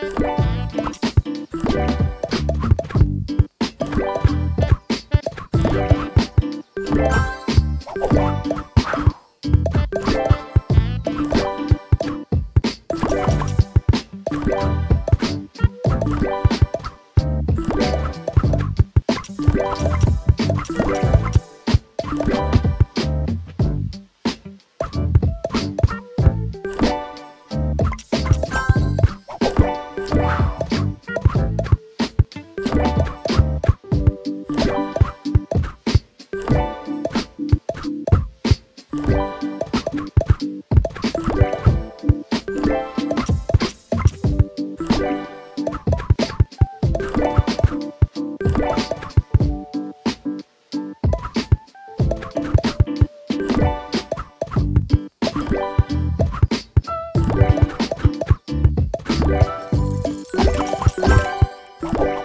you you